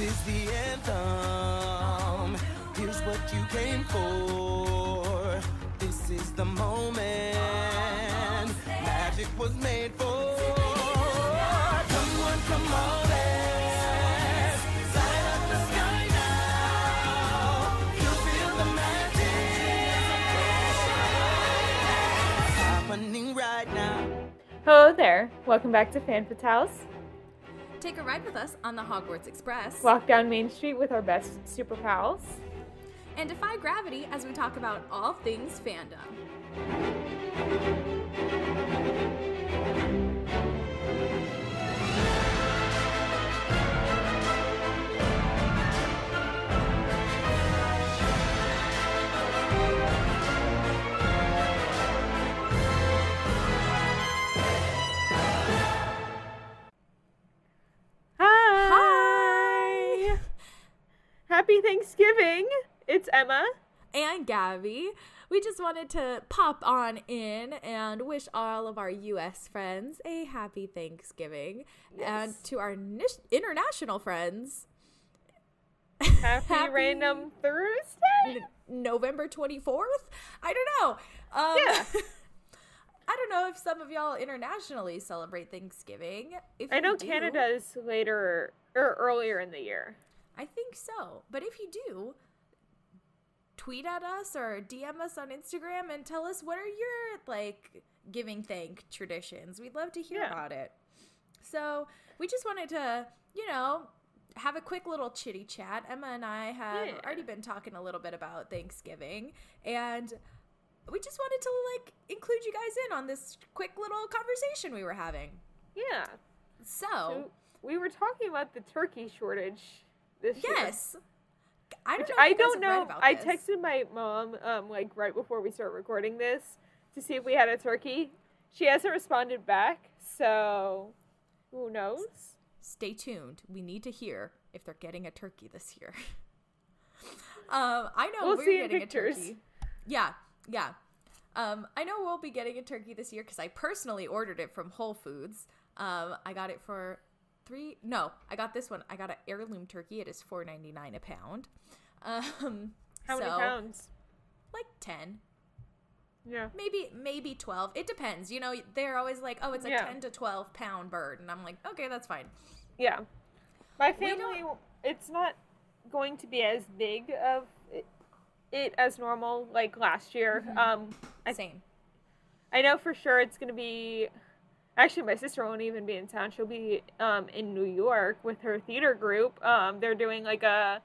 Is the anthem. Here's what you came for. This is the moment. Magic was made for. Hello there. Welcome back to Fan Fatales. Take a ride with us on the Hogwarts Express Walk down Main Street with our best super pals. and defy gravity as we talk about all things fandom. Thanksgiving. It's Emma. And Gaby, we just wanted to pop on in and wish all of our U.S. friends a happy Thanksgiving. And to our nish- international friends, Happy, Happy- random Thursday. N- November 24th? I don't know. Um, Yeah. I don't know if some of y'all internationally celebrate Thanksgiving. If I know do, Canada is later or earlier in the year. I think so. But if you do, tweet at us or DM us on Instagram and tell us what are your like giving thank traditions. We'd love to hear Yeah. about it. So we just wanted to, you know, have a quick little chitty chat. Emma and I have Yeah. already been talking a little bit about Thanksgiving and we just wanted to like include you guys in on this quick little conversation we were having. Yeah. So, So we were talking about the turkey shortage this year. yes. I don't Which know. I don't know. I texted my mom um like right before we start recording this to see if we had a turkey. She hasn't responded back, so who knows? stay tuned. We need to hear if they're getting a turkey this year. um, I know We'll we're getting pictures. a turkey. Yeah, yeah. Um, I know we'll be getting a turkey this year because I personally ordered it from Whole Foods. Um, I got it for three. No, I got this one. I got an heirloom turkey. It is four ninety nine a pound. Um, How many pounds? Like ten, Yeah. maybe maybe twelve. It depends. You know, they're always like, oh, it's a Yeah. ten to twelve pound bird, and I'm like, okay, that's fine. Yeah. My family, it's not going to be as big of it, it as normal like last year. Mm-hmm. Um, I, Same. I know for sure it's going to be. Actually, my sister won't even be in town. She'll be um, in New York with her theater group. Um, they're doing like a.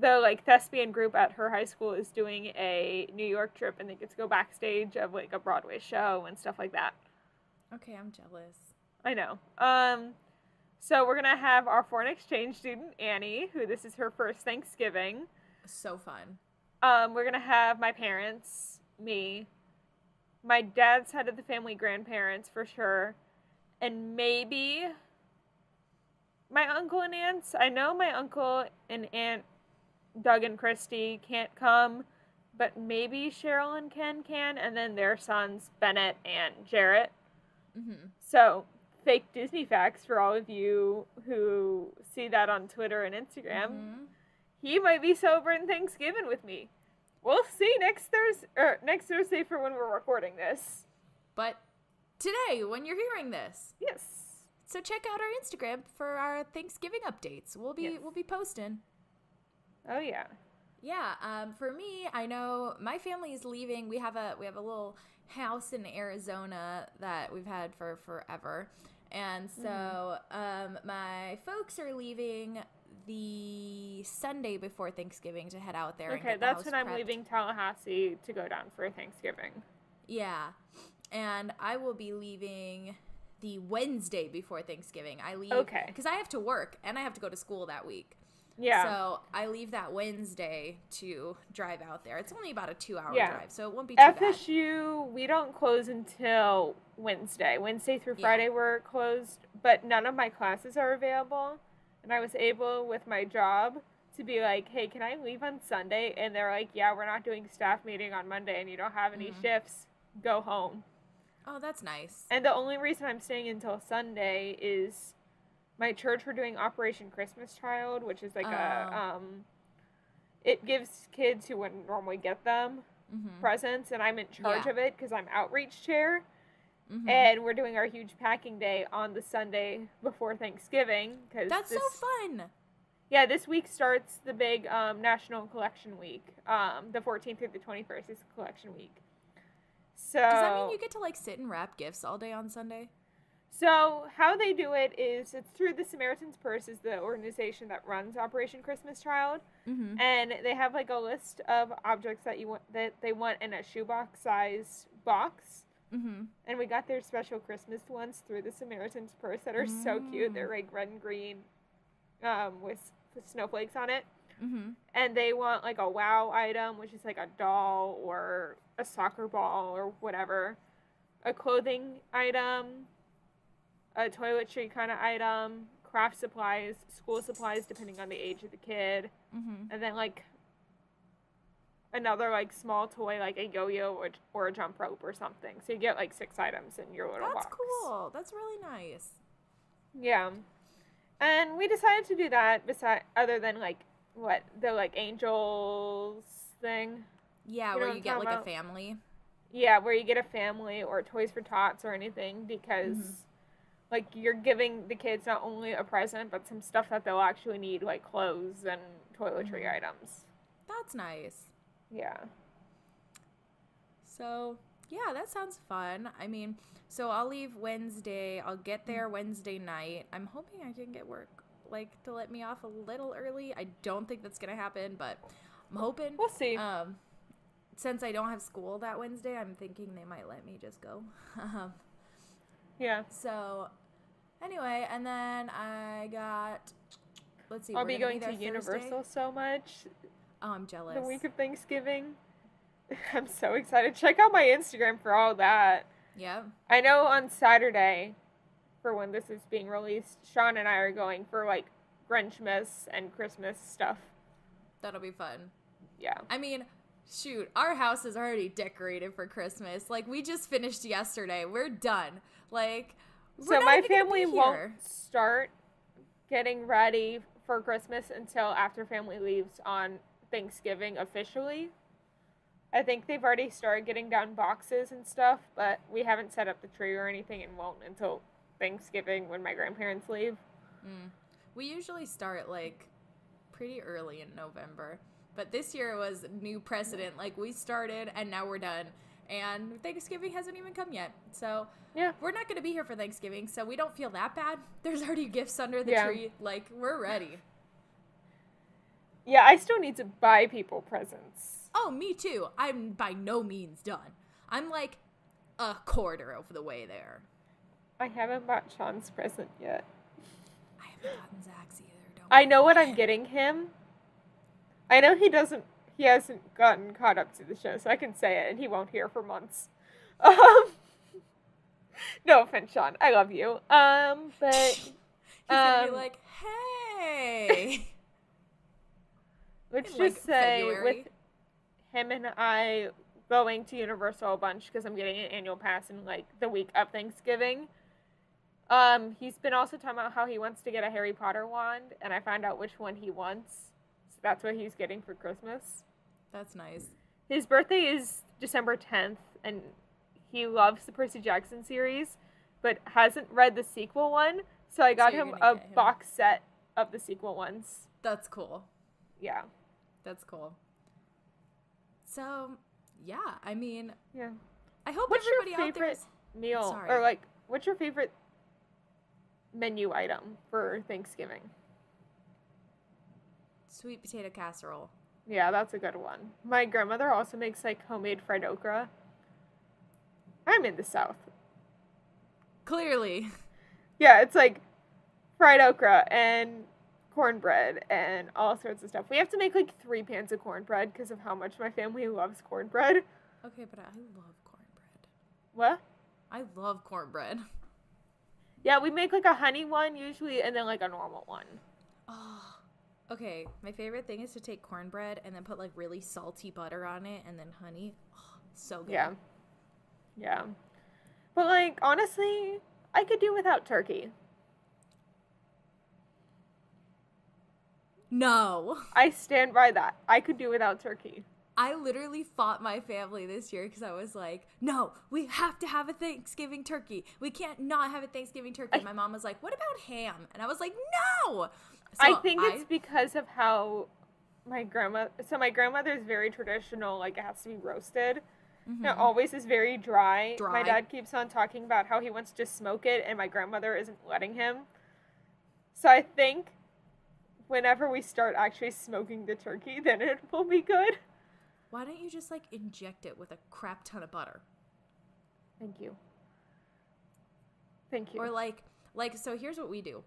The like thespian group at her high school is doing a New York trip, and they get to go backstage of like a Broadway show and stuff like that. Okay, I'm jealous. I know. Um, so we're gonna have our foreign exchange student Annie, who this is her first Thanksgiving. So fun. Um, we're gonna have my parents, me, my dad's side of the family, grandparents for sure, and maybe my uncle and aunts. I know my uncle and aunt Doug and Christy can't come, but maybe Cheryl and Ken can, and then their sons Bennett and Jarrett. Mm-hmm. So, fake Disney facts for all of you who see that on Twitter and Instagram. Mhm. He might be celebrating Thanksgiving with me. We'll see next Thursday or next Thursday for when we're recording this. But today, when you're hearing this, Yes. so check out our Instagram for our Thanksgiving updates. We'll be Yes. we'll be posting. Oh yeah. Yeah. Um. For me, I know my family is leaving. We have a we have a little house in Arizona that we've had for forever, and so um my folks are leaving the Sunday before Thanksgiving to head out there. and Okay, the that's house when I'm leaving Tallahassee to go down for Thanksgiving. Yeah. And I will be leaving the Wednesday before Thanksgiving. I leave Okay. because I have to work and I have to go to school that week. Yeah. So I leave that Wednesday to drive out there. It's only about a two hour Yeah. drive, so it won't be too bad. FSU, we don't close until Wednesday. Wednesday through Yeah. Friday we're closed, but none of my classes are available. And I was able with my job to be like, "Hey, can I leave on Sunday?" And they're like, "Yeah, we're not doing staff meeting on Monday and you don't have any Mhm. shifts. Go home." Oh, that's nice. And the only reason I'm staying until Sunday is my church we're doing Operation Christmas Child, which is like a Oh. um it gives kids who wouldn't normally get them Mm-hmm. presents and I'm in charge Yeah. of it because I'm outreach chair Mm-hmm. and we're doing our huge packing day on the Sunday before Thanksgiving because That's this, so fun. yeah this week starts the big um, National Collection Week um, the 14th through the 21st is Collection Week so Does that mean you get to like sit and wrap gifts all day on Sunday? So how they do it is it's through the Samaritan's Purse is the organization that runs Operation Christmas Child, Mm-hmm. and they have like a list of objects that you want that they want in a shoebox size box. Mm-hmm. And we got their special Christmas ones through the Samaritan's Purse that are so cute. They're like red and green, um, with, with snowflakes on it. Mm-hmm. And they want like a wow item, which is like a doll or a soccer ball or whatever, a clothing item, a toiletry kind of item, craft supplies, school supplies, depending on the age of the kid, Mm-hmm. and then like another like small toy like a yo-yo or, or a jump rope or something. So you get like six items in your little That's box. cool. That's really nice. Yeah. And we decided to do that beside other than like what the like angels thing. Yeah, You know where you get like about? a family. Yeah, where you get a family or Toys for Tots or anything because Mhm. like you're giving the kids not only a present but some stuff that they'll actually need like clothes and toiletry Mhm. items. That's nice. Yeah. So, yeah, that sounds fun. I mean, so I'll leave Wednesday. I'll get there Wednesday night. I'm hoping I can get work like to let me off a little early. I don't think that's going to happen, but I'm hoping. We'll see. Um since I don't have school that Wednesday, I'm thinking they might let me just go. Yeah. so, anyway, and then I got let's see. I'll be gonna to there Thursday. Universal so much Oh, I'm jealous. the week of Thanksgiving. I'm so excited. Check out my Instagram for all that. yeah. I know on Saturday, for when this is being released, Sean and I are going for like Grinchmas and Christmas stuff. That'll be fun. Yeah. I mean, shoot, our house is already decorated for Christmas. Like we just finished yesterday. We're done. Like we're So my family won't start getting ready for Christmas until after family leaves on Thanksgiving officially. I think they've already started getting down boxes and stuff, but we haven't set up the tree or anything and won't until Thanksgiving when my grandparents leave. Mm. We usually start like pretty early in November. But this year was new precedent. Like we started and now we're done. And Thanksgiving hasn't even come yet. So Yeah. we're not gonna be here for Thanksgiving, so we don't feel that bad. There's already gifts under the Yeah. tree. Like we're ready. Yeah, I still need to buy people presents. Oh, me too. I'm by no means done. I'm like a quarter of the way there. I haven't bought Sean's present yet. I haven't gotten Zach's either. Don't I know what I'm getting him. I know he doesn't. He hasn't gotten caught up to the show, so I can say it, and he won't hear for months. Um, no offense, Sean. I love you. Um, but He's gonna be um, like, hey. let's in, like, just say February. with him and I going to Universal a bunch because I'm getting an annual pass in like the week of Thanksgiving. Um, he's been also talking about how he wants to get a Harry Potter wand, and I found out which one he wants. So that's what he's getting for Christmas. That's nice. His birthday is December 10th, and he loves the Percy Jackson series, but hasn't read the sequel one. So I got you're him a him- box set of the sequel ones. That's cool. Yeah. That's cool. So, yeah, I mean, Yeah. I hope What's your everybody there favorite meal? Sorry. Or like, what's your favorite menu item for Thanksgiving? sweet potato casserole. Yeah, that's a good one. My grandmother also makes like homemade fried okra. I'm in the South. Clearly. Yeah, it's like fried okra and cornbread and all sorts of stuff. We have to make like three pans of cornbread because of how much my family loves cornbread. Okay, but I love cornbread. What? I love cornbread. Yeah, we make like a honey one usually and then like a normal one. Oh. Okay, my favorite thing is to take cornbread and then put like really salty butter on it and then honey. Oh, so good. Yeah. Yeah. But like honestly, I could do without turkey. No. I stand by that. I could do without turkey. I literally fought my family this year because I was like, no, we have to have a Thanksgiving turkey. We can't not have a Thanksgiving turkey. I- my mom was like, what about ham? And I was like, no. I So think it's because of how my grandma. So my grandmother is very traditional. Like it has to be roasted. And It always is very dry. Dry. My dad keeps on talking about how he wants to smoke it, and my grandmother isn't letting him. So I think whenever we start actually smoking the turkey, then it will be good. why don't you just like inject it with a crap ton of butter? Thank you. Thank you. Or like like so here's what we do.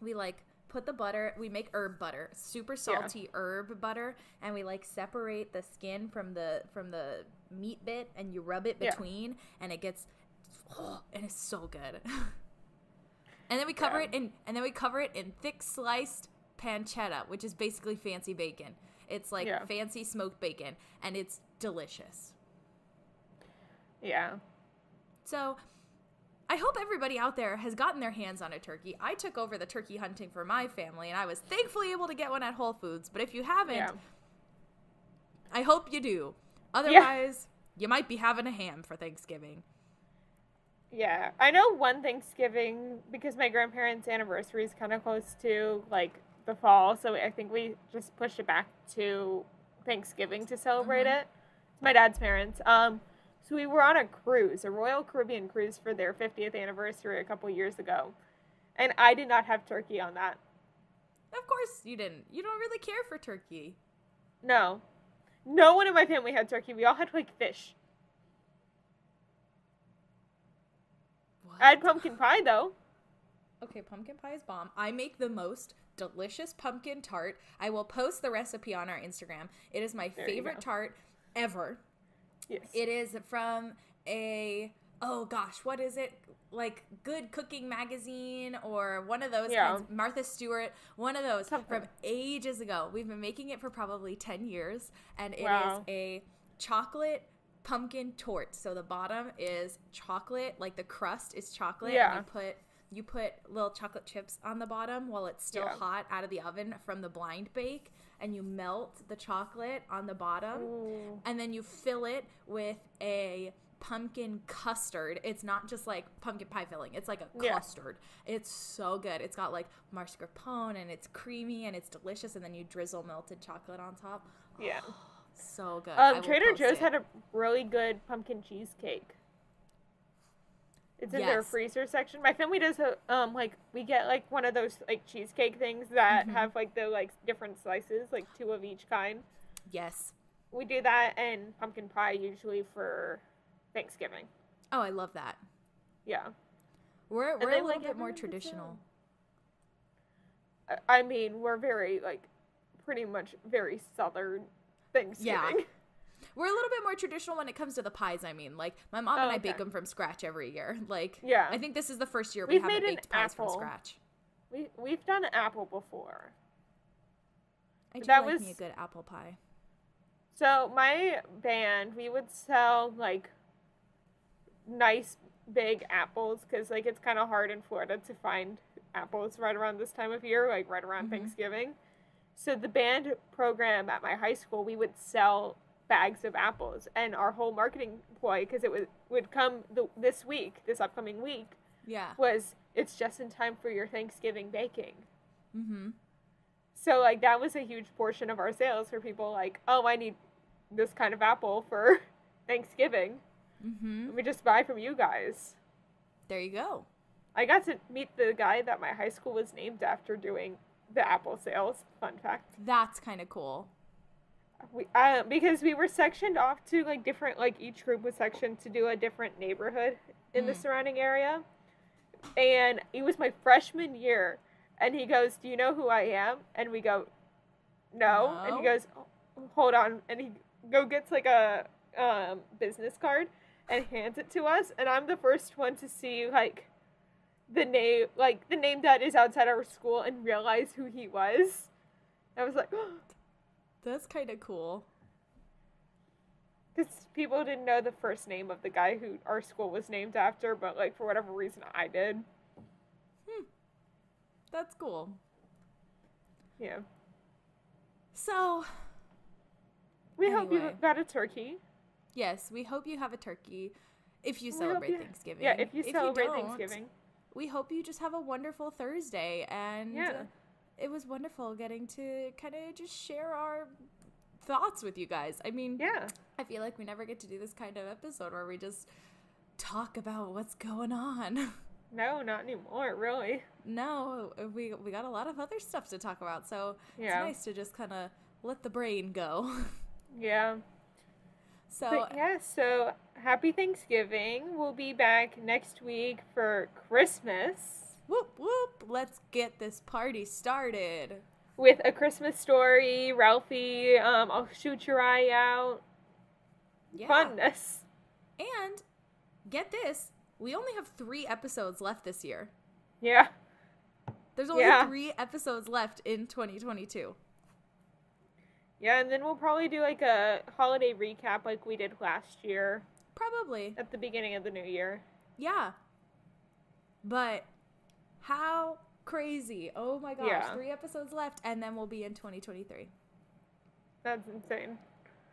We like put the butter, we make herb butter, super salty herb butter, and we like separate the skin from the from the meat bit and you rub it Yeah. between and it gets and it's so good. and then we cover Yeah. it in and then we cover it in thick sliced pancetta, which is basically fancy bacon. It's like Yeah. fancy smoked bacon and it's delicious. yeah. So I hope everybody out there has gotten their hands on a turkey. I took over the turkey hunting for my family and I was thankfully able to get one at Whole Foods. But if you haven't, Yeah. I hope you do. Otherwise, you might be having a ham for Thanksgiving. Yeah, I know one Thanksgiving because my grandparents' anniversary is kind of close to like the fall, so I think we just pushed it back to Thanksgiving to celebrate Mhm. it. My dad's parents. Um, so we were on a cruise, a Royal Caribbean cruise for their 50th anniversary a couple years ago, and I did not have turkey on that. Of course you didn't. You don't really care for turkey. No, no one in my family had turkey. We all had like fish. What? I had pumpkin pie though. Okay, pumpkin pie is bomb. I make the most delicious pumpkin tart. I will post the recipe on our Instagram. It is my There favorite tart ever. Yes. It is from a oh gosh, what is it? Like Good Cooking Magazine or one of those Yeah. kinds. Martha Stewart, one of those Something. from ages ago. We've been making it for probably ten years, and it is Wow. a chocolate pumpkin tort. So the bottom is chocolate, like the crust is chocolate. Yeah. And you put you put little chocolate chips on the bottom while it's still Yeah. hot out of the oven from the blind bake, and you melt the chocolate on the bottom Ooh. and then you fill it with a pumpkin custard. It's not just like pumpkin pie filling. It's like a Yeah. custard. It's so good. It's got like mascarpone and it's creamy and it's delicious and then you drizzle melted chocolate on top. Yeah. So good. Um, Trader Joe's it. had a really good pumpkin cheesecake. It's in their freezer section. My family does a um like we get like one of those like cheesecake things that Mhm. have like the like different slices, like two of each kind. Yes. We do that and pumpkin pie usually for Thanksgiving. Oh, I love that. Yeah. We're we're a little like, bit more traditional. I- I mean, we're very like pretty much very southern Thanksgiving. We're a little bit more traditional when it comes to the pies. I mean, like my mom Oh, and I okay. bake them from scratch every year. Like, Yeah. I think this is the first year we We've haven't baked pies from scratch. We we've done apple before. I do That like me a good apple pie. So my band, we would sell like nice big apples because like it's kind of hard in Florida to find apples right around this time of year, like right around Mhm. Thanksgiving. So the band program at my high school, we would sell bags of apples, and our whole marketing ploy, because it would would come the, this week, this upcoming week, Yeah. was it's just in time for your Thanksgiving baking. Mm-hmm. So like that was a huge portion of our sales for people like, oh, I need this kind of apple for Thanksgiving. Mm-hmm. Let me just buy from you guys. There you go. I got to meet the guy that my high school was named after doing the apple sales. Fun fact. That's kind of cool. We uh, because we were sectioned off to like different like each group was sectioned to do a different neighborhood in the Mm. surrounding area. And it was my freshman year and he goes, "Do you know who I am?" And we go, "No." And he No. goes, "Hold on." And he go gets like a um, business card and hands it to us and I'm the first one to see like the name like the name that is outside our school and realize who he was. I was like, That's kind of cool. Because people didn't know the first name of the guy who our school was named after, but like for whatever reason I did. Hmm. That's cool. Yeah. So, We hope you got a turkey. yes, we hope you have a turkey if you celebrate you- Thanksgiving. Yeah, if you celebrate don't, Thanksgiving. we hope you just have a wonderful Thursday. And Yeah. It was wonderful getting to kind of just share our thoughts with you guys. I mean, Yeah. I feel like we never get to do this kind of episode where we just talk about what's going on. No, not anymore, really. no, we we got a lot of other stuff to talk about, so Yeah. it's nice to just kind of let the brain go. Yeah. so But yeah, so happy Thanksgiving. We'll be back next week for Christmas whoop whoop, let's get this party started. with a Christmas story. Ralphie, um, I'll shoot your eye out. Yeah. Funness. And get this, we only have 3 episodes left this year. Yeah. There's only Yeah. 3 episodes left in 2022. Yeah, and then we'll probably do like a holiday recap like we did last year Probably. at the beginning of the new year. Yeah. But how crazy. Oh my gosh. Yeah. Three episodes left, and then we'll be in 2023. That's insane.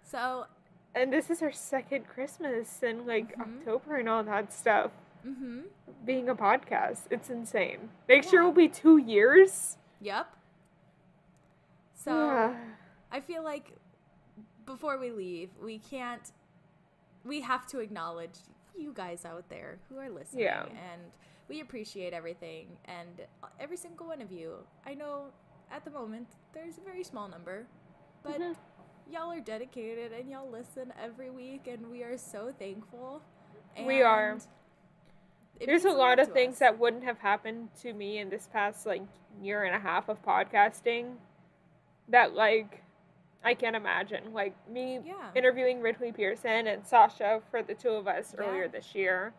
So, And this is our second Christmas and like Mhm. October and all that stuff. mm-hmm. Being a podcast, it's insane. Next year Yeah. will be two years. Yep. So, Ah. I feel like before we leave, we can't, we have to acknowledge you guys out there who are listening. Yeah. And we appreciate everything and every single one of you. I know at the moment there's a very small number, but Mhm. y'all are dedicated and y'all listen every week, and we are so thankful. We are. There's a lot of things us. that wouldn't have happened to me in this past like year and a half of podcasting that like I can't imagine. Like me Yeah. interviewing Ridley Pearson and Sasha for the two of us Yeah. earlier this year.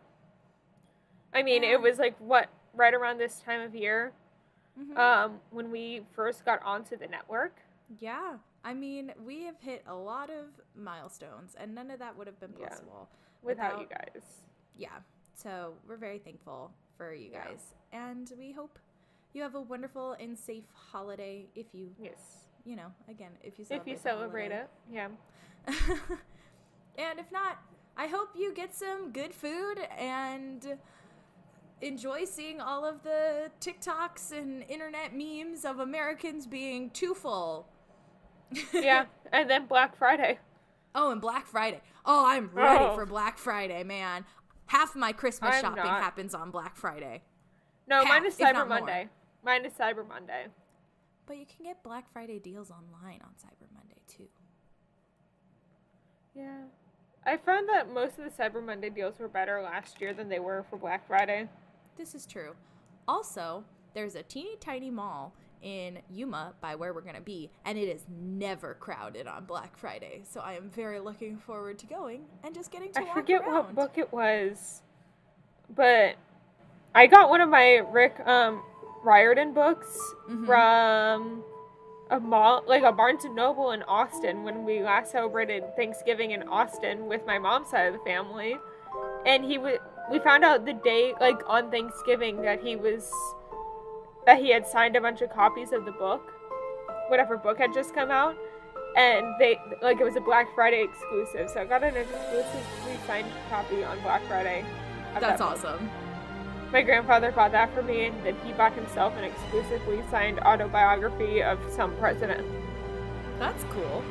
I mean, Yeah. it was like what right around this time of year Mhm. um when we first got onto the network. Yeah. I mean, we have hit a lot of milestones, and none of that would have been Yeah. possible Without you guys. Yeah. So we're very thankful for you Yeah. guys, and we hope you have a wonderful and safe holiday. If you, Yes. you know, again, if you celebrate If you celebrate holiday. it. Yeah. and if not, I hope you get some good food and enjoy seeing all of the TikToks and internet memes of Americans being too full. Yeah. and then Black Friday. Oh, and Black Friday. Oh, I'm ready Oh. for Black Friday, man. Half my Christmas I'm shopping not. happens on Black Friday. No, Half, mine is Cyber more. Monday. Mine is Cyber Monday. But you can get Black Friday deals online on Cyber Monday too. Yeah. I found that most of the Cyber Monday deals were better last year than they were for Black Friday. This is true. Also, there's a teeny tiny mall in Yuma by where we're going to be, and it is never crowded on Black Friday. So I am very looking forward to going and just getting to I forget around. what book it was, but I got one of my Rick um, Riordan books Mhm. from a mall, like a Barnes and Noble in Austin, when we last celebrated Thanksgiving in Austin with my mom's side of the family, and he would. We found out the day, like on Thanksgiving, that he was that he had signed a bunch of copies of the book, whatever book had just come out, and they like it was a Black Friday exclusive. So I got an exclusively signed copy on Black Friday. That's that awesome. My grandfather bought that for me, and then he bought himself an exclusively signed autobiography of some president. That's cool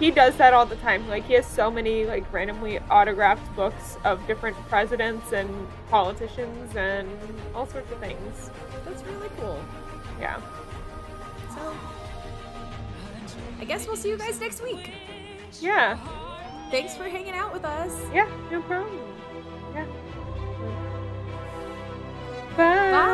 he does that all the time. Like he has so many like randomly autographed books of different presidents and politicians and all sorts of things. That's really cool. Yeah. So I guess we'll see you guys next week. Yeah. Thanks for hanging out with us. Yeah, no problem. Yeah. Bye. Bye.